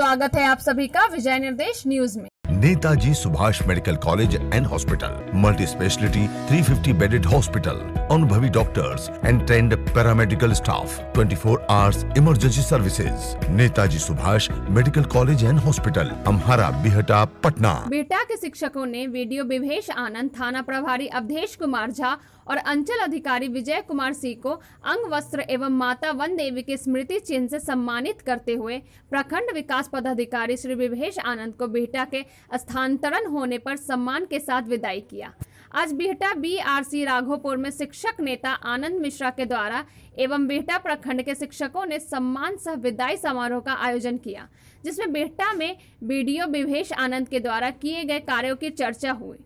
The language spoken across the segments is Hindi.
स्वागत है आप सभी का विजय निर्देश न्यूज़ में। Netaji Subhash medical college and hospital multi speciality 350 bedded hospital अनुभवी doctors and trained paramedical staff 24 hours emergency services Netaji Subhash medical college and hospital Amhara Bihta Patna. बेटा के शिक्षकों ने वीडियो विभेश आनंद थाना प्रभारी अवधेश कुमार झा और अंचल अधिकारी विजय कुमार सिंह को अंग, वस्त्र एवं माता वन देवी के स्मृति चिन्ह से सम्मानित करते हुए प्रखंड विकास पदाधिकारी श्री विभेश आनंद को बिहटा के स्थानांतरण होने पर सम्मान के साथ विदाई किया। आज बिहटा बीआरसी राघोपुर में शिक्षक नेता आनंद मिश्रा के द्वारा एवं बिहटा प्रखंड के शिक्षकों ने सम्मान सह विदाई समारोह का आयोजन किया, जिसमें बिहटा में बीडीओ विभेश आनंद के द्वारा किए गए कार्यों की चर्चा हुई।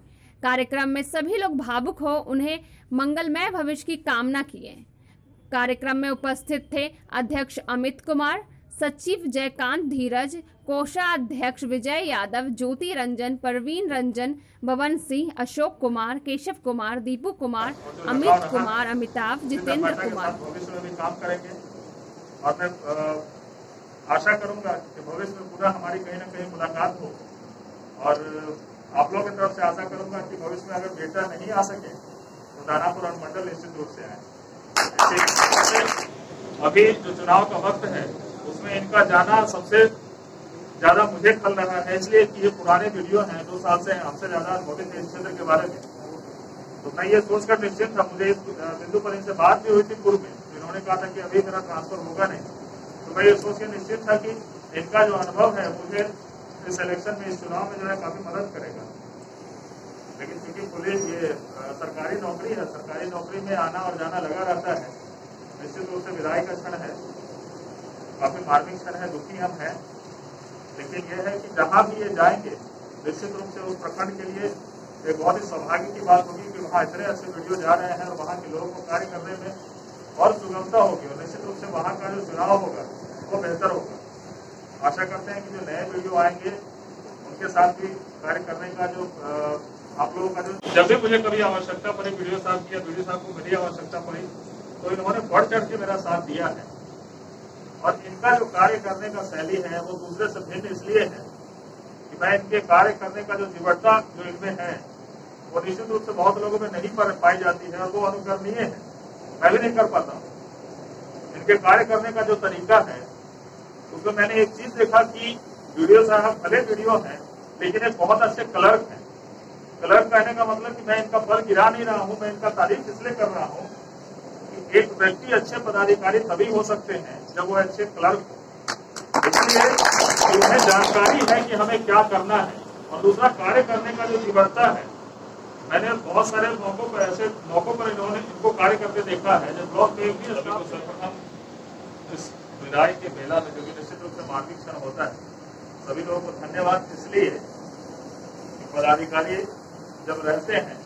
कार्यक्रम में सभी लोग भावुक हो, उन्हें मंगलमय भविष्य की कामना किए कार्यक्रम में उपस्थित थे अध्यक्ष अमित कुमार, सचिव जयकांत धीरज, कोषाध्यक्ष विजय यादव, ज्योति रंजन परवीन रंजन, भवन सिंह, अशोक कुमार, केशव कुमार, दीपू कुमार, अमित कुमार, अमिताभ, जितेंद्र कुमार। काम करेंगे आशा करूँगा कि भविष्य में पुनः हमारी कहीं ना कहीं मुलाकात हो और आप लोगों की तरफ़ से आशा करूँगा कि भविष्य में अगर बेटा नहीं आ सके तो दानापुर अनुमंडल निश्चित रूप से आए। अभी जो चुनाव का वक्त है उसमें इनका जाना सबसे ज़्यादा मुझे खल रहा है इसलिए कि ये पुराने वीडियो हैं दो साल से हैं, हमसे ज़्यादा अनुभवित है इस क्षेत्र के बारे में। तो मैं ये सोचकर निश्चित था मुझे इस बिंदु पर इनसे बात भी हुई थी पूर्व में तो इन्होंने कहा था कि अभी मेरा ट्रांसफ़र होगा नहीं। तो मैं ये सोच के निश्चित था कि इनका जो अनुभव है मुझे इस इलेक्शन में इस चुनाव में जो है काफ़ी मदद करेगा। लेकिन चूँकि पुलिस ये सरकारी नौकरी है, सरकारी नौकरी में आना और जाना लगा रहता है, निश्चित रूप से विदाई का क्षण है। काफ़ी मार्मिक क्षण है, दुखी हम हैं। लेकिन यह है कि जहाँ भी ये जाएँगे, निश्चित रूप से उस प्रखंड के लिए एक बहुत ही सौभाग्य की बात होगी कि वहाँ इतने अच्छे वीडियो जा रहे हैं और वहाँ के लोगों को कार्य करने में और सुगमता होगी और निश्चित रूप से वहाँ का जो चुनाव होगा, वो बेहतर होगा। आशा करते हैं कि जो नए वीडियो आएँगे, उनके साथ भी कार्य करने का जो आप लोगों का जो जब भी मुझे कभी आवश्यकता पड़ी वीडियो साहब की या वीडियो साहब को मेरी आवश्यकता पड़ी तो इन्होंने बढ़ चढ़ के मेरा साथ दिया है। और इनका जो कार्य करने का शैली है, वो दूसरे से भिन्न इसलिए है कि मैं इनके कार्य करने का जो जीवटता जो इनमें है, वो निश्चित रूप से बहुत लोगों में नहीं पाई जाती है और वो अनुकरणीय है। मैं भी नहीं कर पाता। इनके कार्य करने का जो तरीका है उसमें मैंने एक चीज़ देखा कि वीडियो साहब भले वीडियो हैं, लेकिन एक बहुत अच्छे क्लर्क हैं। क्लर्क कहने का मतलब कि मैं इनका बल गिरा नहीं रहा हूँ, मैं इनका तारीफ़ इसलिए कर रहा हूँ कि एक व्यक्ति अच्छे पदाधिकारी तभी हो सकते हैं जब वो अच्छे क्लर्क हो। इसलिए उन्हें जानकारी है कि हमें क्या करना है। और दूसरा, कार्य करने का जो तीव्रता है, मैंने बहुत सारे मौकों पर, ऐसे मौकों पर इन्होंने इनको कार्य करते देखा है। जब ब्लॉक में भी के मेला में जो कि क्षण होता है। सभी लोगों को धन्यवाद इसलिए कि पदाधिकारी जब रहते हैं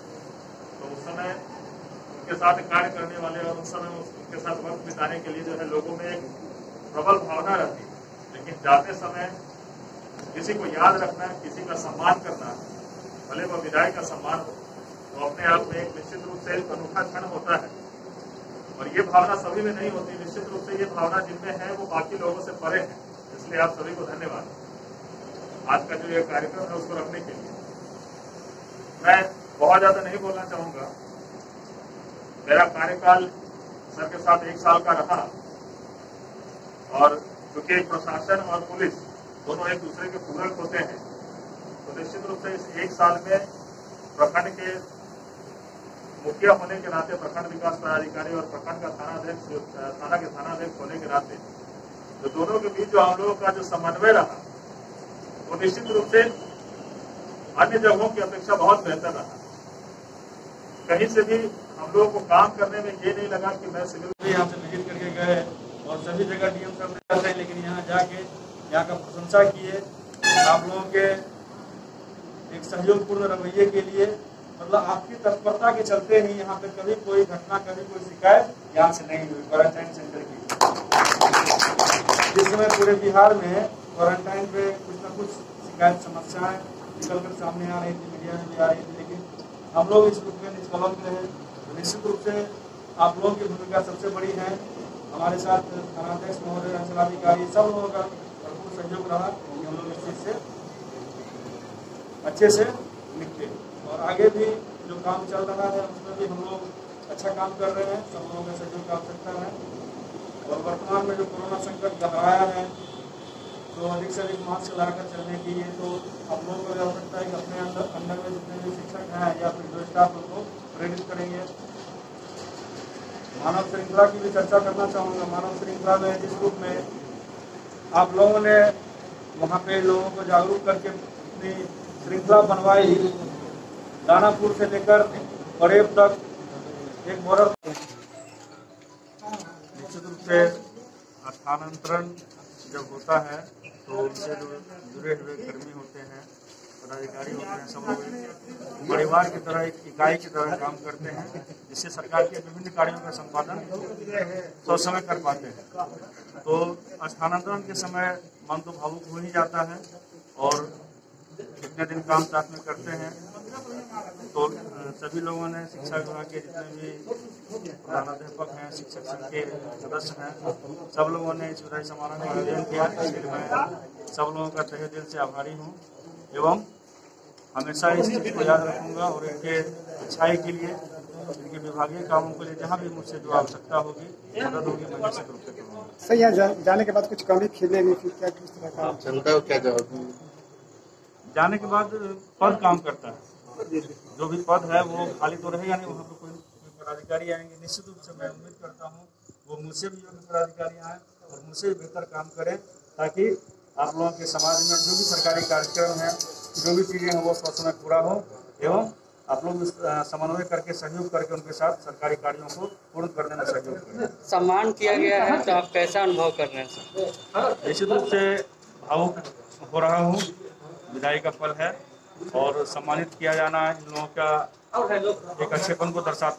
तो उस समय उनके साथ कार्य करने वाले और उस समय उनके साथ वक्त बिताने के लिए जो है लोगों में एक प्रबल भावना रहती है। लेकिन जाते समय किसी को याद रखना, किसी का सम्मान करना, भले वह विदाई का सम्मान हो तो अपने आप में एक निश्चित रूप से एक अनूठा क्षण होता है। और ये भावना सभी में नहीं होती। निश्चित रूप से ये भावना जिनमें है, वो बाकी लोगों से परे है। इसलिए आप सभी को धन्यवाद। आज का जो ये कार्यक्रम है, उसको रखने के लिए। मैं बहुत ज़्यादा नहीं बोलना चाहूँगा। मेरा कार्यकाल सर के साथ एक साल का रहा और चूँकि प्रशासन और पुलिस दोनों एक दूसरे के पूरक होते हैं तो निश्चित रूप से इस एक साल में प्रखंड के मुखिया होने के नाते प्रखंड विकास पदाधिकारी और प्रखंड का थानाध्यक्ष, थाना के थानाध्यक्ष होने के नाते तो दोनों के बीच जो हम लोगों का जो समन्वय रहा, वो निश्चित रूप से अन्य जगहों की अपेक्षा बहुत बेहतर रहा। कहीं से भी हम लोगों को काम करने में ये नहीं लगा कि मैं सिविल भी यहाँ से विज़िट करके गए और सभी जगह डीएम सर ने हैं लेकिन यहाँ जाके, यहाँ का प्रशंसा किए आप लोगों के एक सहयोगपूर्ण रवैये के लिए मतलब आपकी तत्परता के चलते ही यहाँ पे कभी कोई घटना, कभी कोई शिकायत यहाँ से नहीं हुई। क्वारंटाइन सेंटर जिस समय पूरे बिहार में क्वारंटाइन पे कुछ ना कुछ शिकायत, समस्याएँ निकल कर सामने आ रही थी मीडिया में भी आ रही थी, लेकिन हम लोग इस रूप में निष्कलंक रहे। तो निश्चित रूप से आप लोगों की भूमिका सबसे बड़ी है। हमारे साथ थानाध्यक्ष महोदय, अंचलाधिकारी, सब लोगों का भरपूर सहयोग रहा हम लोग इस चीज़ से अच्छे से निकले। और आगे भी जो काम चल रहा है, उसमें भी हम लोग अच्छा काम कर रहे हैं। सब लोगों के सहयोग की आवश्यकता है। और वर्तमान में जो कोरोना संकट गहराया है तो अधिक से अधिक मास्क लगाकर चलने की ये तो आप लोगों को आवश्यकता है कि अपने अंदर अंदर में जितने भी शिक्षक हैं या फिर जो स्टाफ उनको प्रेरित करेंगे। मानव श्रृंखला की भी चर्चा करना चाहूँगा। मानव श्रृंखला में जिस रूप में आप लोगों ने वहाँ पे लोगों को जागरूक करके अपनी श्रृंखला बनवाई, दानापुर से लेकर बड़ेब तक एक बॉर्डर से स्थानांतरण जब होता है तो उनसे जो जुड़े हुए कर्मी होते हैं, पदाधिकारी होते हैं, सब लोग परिवार की तरह, एक इकाई की तरह काम करते हैं, जिससे सरकार के विभिन्न कार्यों का संपादन सौ समय कर पाते हैं। तो स्थानांतरण के समय मन तो भावुक हो ही जाता है और कितने दिन काम साथ में करते हैं। तो सभी लोगों ने शिक्षा विभाग के जितने भी प्रधानाध्यापक हैं शिक्षक संघ के सदस्य हैं सब लोगों ने इस विदाई समारोह का आयोजन किया। इसके लिए मैं सब लोगों का तहे दिल से आभारी हूँ एवं हमेशा इस चीज़ को याद रखूँगा और इनके अच्छाई के लिए इनके विभागीय कामों के लिए जहाँ भी मुझसे जो आवश्यकता होगी मदद होगी मैं निश्चित रूप से करूँगा। यहाँ जा, जाने के बाद कुछ कमी खिलेगी फिर क्या किस तरह का जनता को क्या जवाब देंगे? जाने के बाद पद काम करता है। जो भी पद है वो खाली तो रहेगा नहीं वहाँ पर कोई पदाधिकारी आएँगे। निश्चित रूप से मैं उम्मीद करता हूँ वो मुझसे भी योग्य पदाधिकारी आए और मुझसे भी बेहतर काम करें ताकि आप लोगों के समाज में जो भी सरकारी कार्यक्रम है जो भी चीज़ें हैं वो समय पूरा हो एवं आप लोग समन्वय करके सहयोग करके उनके साथ सरकारी कार्यों को पूर्ण करने में सहयोग करें। सम्मान किया गया है तो आप कैसा अनुभव कर रहे हैं निश्चित रूप से भावुक हो रहा हूँ। विदाई का पल है और सम्मानित किया जाना इन लोगों का एक अच्छेपन को दर्शाता